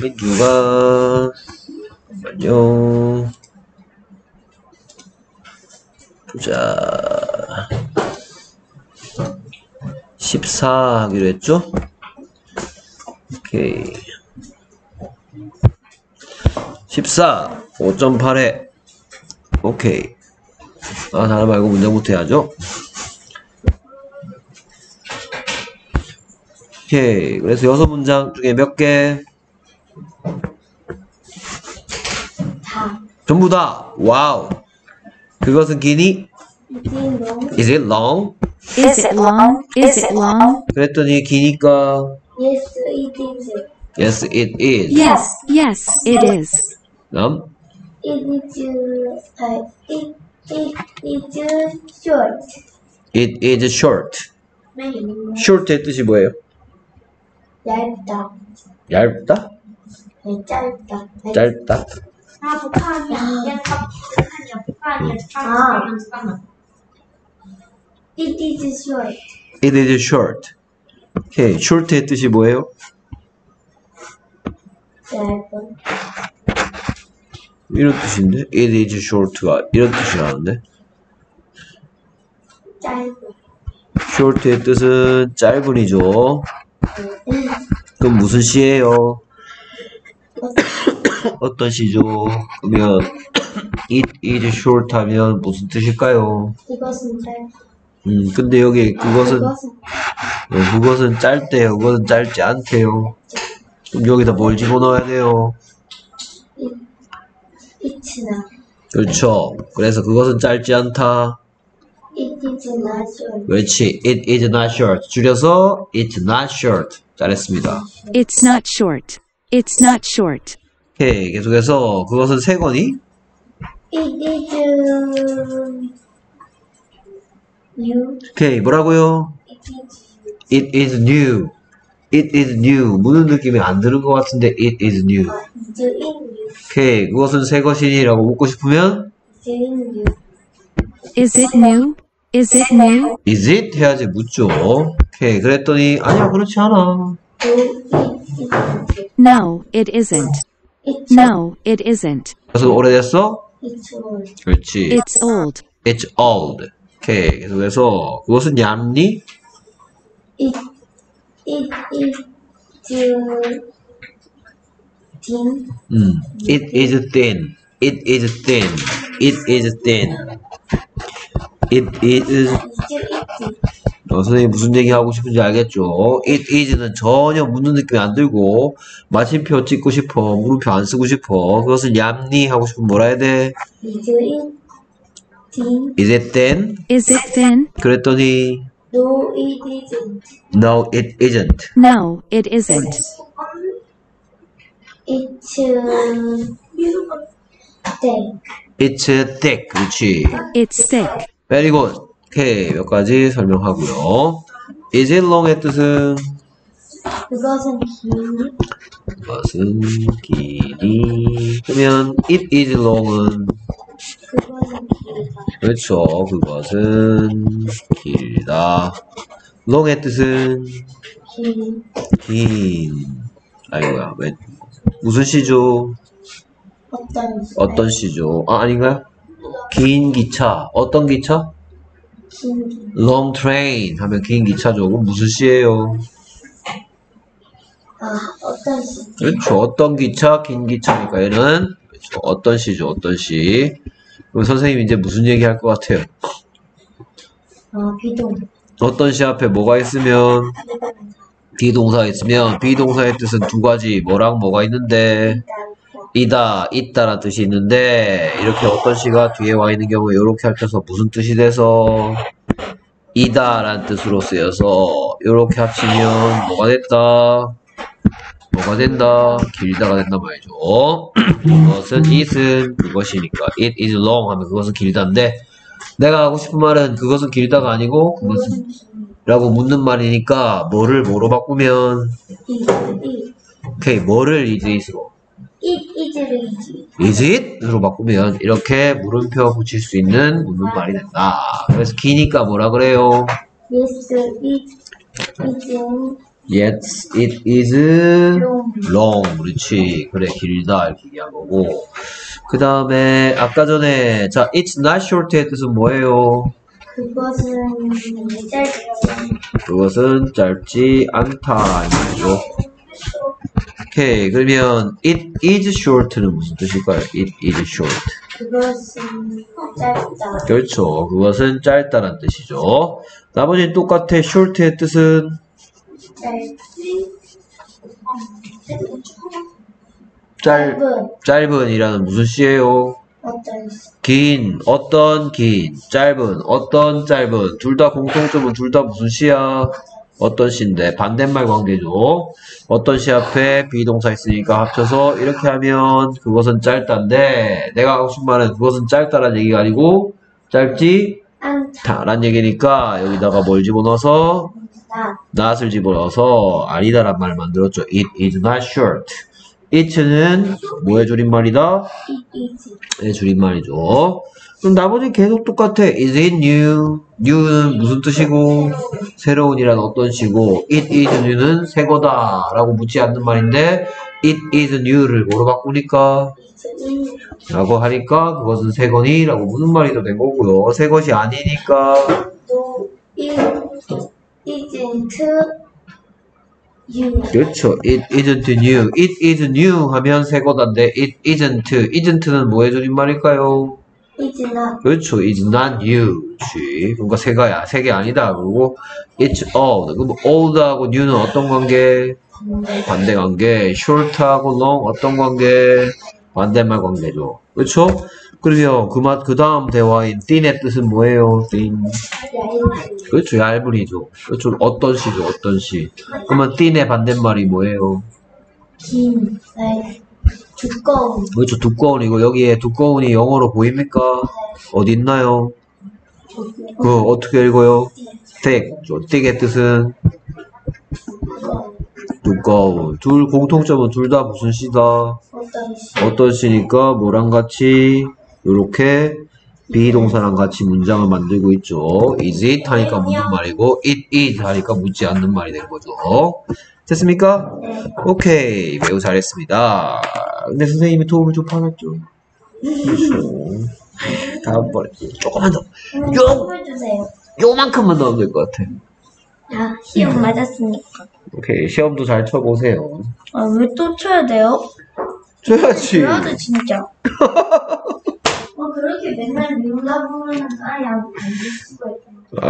민규가 잠깐만요. 보자. 14 하기로 했죠? 오케이. 14, 5.8에. 오케이. 아, 단어 말고 문장부터 해야죠. 오케이. 그래서 여섯 문장 중에 몇 개? 다. 전부 다. 와우. 그것은 기니? Is it long? Is it long? Is it long? 그랬더니 기니까 Yes, it is. Yes, it is. Yes, yes, it is. 다음 It is. Uh, it it is short. It is short. short의 뜻이 뭐예요? 얇다. 얇다? 네, 짧다. 네. 짧다? 아, 북한이야. 얘 다, 북한이야. 북한이야. 아. 북한, 잠깐만. It is short. It is short. 오케이. short의 뜻이 뭐예요? 얇은. 이런 뜻인데? It is short가 이런 뜻이라는데? 짧은. short의 뜻은 짧은이죠. 그럼 무슨 시예요? 어떤 시죠? 그러면 it is short 하면 무슨 뜻일까요? 이것은 짧. 음, 근데 여기 그것은 어, 그것은 짧대요. 그것은 짧지 않대요. 그럼 여기다 뭘 집어넣어야 돼요? it나. 그렇죠. 그래서 그것은 짧지 않다. It is not short. 그렇지. It is not short. 줄여서 it's not short. 잘했습니다. It's not short. It's not short. 오케이. 계속해서 그것은 새 거니? It is new. 오케이. 뭐라고요? It is It is new. It is new. 무는 느낌이 안 드는 것 같은데 it is new. 오케이. 그것은 새 것이니라고 묻고 싶으면 Is it new? Is it new? Is it new? is it 해야지 묻죠. 오케이. 그랬더니 아니야 그렇지 않아. No, it isn't. No, it isn't. It's No, it isn't. 그래서 오래됐어? It's old. 그렇지. It's old. It's old. 오케이. 계속해서 그것은 얇니? It it is thin. 음. It is thin. It is thin. It is thin. It is Is it 어, 선생님이 무슨 얘기 하고 싶은지 알겠죠? It is는 전혀 묻는 느낌이 안 들고 마침표 찍고 싶어 물음표 안 쓰고 싶어 그것을 얌니 하고 싶으면 뭐라 해야 돼? Is it thin? Is it thin? Is it thin? 그랬더니 No, it isn't. No, it isn't. No, it isn't. It's uh, thick. It's thick. 그렇지. It's thick. Very good. 오케이 몇 가지 설명하고요. Is it long의 뜻은 그것은 긴. 그것은 길이 그러면 it is long은 그것은 길다. 그렇죠. 그것은 길다. long의 뜻은 긴. 긴. 아이고야, 왜, 무슨 시죠? 어떤 어떤 시죠? 아, 아닌가요? 긴 기차. 어떤 기차? Long train 하면 긴 기차죠. 그럼 무슨 시예요? 아 어떤 시? 그렇죠. 어떤 기차? 긴 기차니까 얘는 그렇죠. 어떤 시죠? 어떤 시? 그럼 선생님 이제 무슨 얘기 할 것 같아요? 어 비동. 어떤 시 앞에 뭐가 있으면 비동사 있으면 비동사의 뜻은 두 가지 뭐랑 뭐가 있는데 이다 있다라는 뜻이 있는데 이렇게 어떤 시가 뒤에 와 있는 경우에 이렇게 할 때서 무슨 뜻이 돼서? 이다라는 뜻으로 쓰여서 이렇게 합치면 뭐가 됐다? 뭐가 된다? 길다가 된단 말이죠. 그것은 it은 그것이니까 it is long 하면 그것은 길다인데 내가 하고 싶은 말은 그것은 길다가 아니고 그것은 라고 묻는 말이니까 뭐를 뭐로 바꾸면? 이 오케이 뭐를 is it으로 이 이즈를 이즈. is it으로 바꾸면 이렇게 물음표 붙일 수 있는 묻는 말이 된다 그래서 기니까 뭐라 그래요 Yes, it is Yet it is long. 그렇지. 그래, 길다. 이렇게 얘기한 거고. 그 다음에, 아까 전에, 자, it's not short의 뜻은 뭐예요? 그것은 짧지. 그것은 짧지 않다. 이 말이죠. 오케이. 그러면, it is short는 무슨 뜻일까요? It is short. 그것은 짧다. 그렇죠. 그것은 짧다는 뜻이죠. 나머지는 똑같아. short의 뜻은 짧지. 짧, 짧은 짧은이라는 무슨 시예요? 어떤 시. 긴, 어떤 긴, 짧은, 어떤 짧은. 둘 다 공통점은 둘 다 무슨 시야? 어떤 시인데 반대말 관계죠. 어떤 시 앞에 비동사 있으니까 합쳐서 이렇게 하면 그것은 짧다인데 내가 하고 싶은 말은 그것은 짧다라는 얘기가 아니고 짧지 않다. 않다라는 얘기니까 여기다가 뭘 집어넣어서 not을 집어넣어서 아니다란 말을 만들었죠. It is not short. it는 뭐의 줄임말이다? It is. 의 줄임말이죠. 그럼 나머지 계속 똑같아. Is it new? new는 무슨 뜻이고 새로운이란 어떤 시고 it is new는 새 거다 라고 묻지 않는 말인데 it is new를 뭐로 바꾸니까 라고 하니까 그것은 새 거니? 라고 묻는 말이 더 된 거고요. 새 것이 아니니까. 그렇죠. It isn't new. It is new 하면 새 거다인데 it isn't. isn't는 뭐의 줄임말일까요? Not. 그렇죠. It's not. 그렇지. 그러니까 새가야. 새게 아니다. 그리고 it's old. 그럼 old하고 new는 어떤 관계? 반대 관계. short하고 long 어떤 관계? 반대말 관계죠. 그렇죠? 그러면 그, 맛, 그 다음 대화인 thin의 뜻은 뭐예요? thin. 그렇죠. 얇은이죠. 그렇죠. 어떤 시죠. 어떤 시. 그러면 thin의 반대말이 뭐예요? 긴. 두꺼운. 그렇죠. 두꺼운 이고 여기에 두꺼운이 영어로 보입니까? 어디 있나요? 그 어떻게 읽어요? thick. thick의 뜻은 두꺼운. 둘 공통점은 둘 다 무슨 시다? 어떤 시니까 뭐랑 같이 이렇게 비동사랑 같이 문장을 만들고 있죠. is it 하니까 묻는 말이고 it is 하니까 묻지 않는 말이 된 거죠. 됐습니까? 오케이 매우 잘했습니다. 근데 선생님이 도움을 좀 받았죠. 다음번에 조금만 더 요! 요만큼만 넣으면 될 것 같아. 아, 시험 맞았으니까. 오케이 시험도 잘 쳐보세요. 아, 왜 또 쳐야 돼요? 줘야지. 해야 돼, 진짜. 어, 그렇게 맨날 미루다 보면 아예 안 될 수가 있잖아. 아,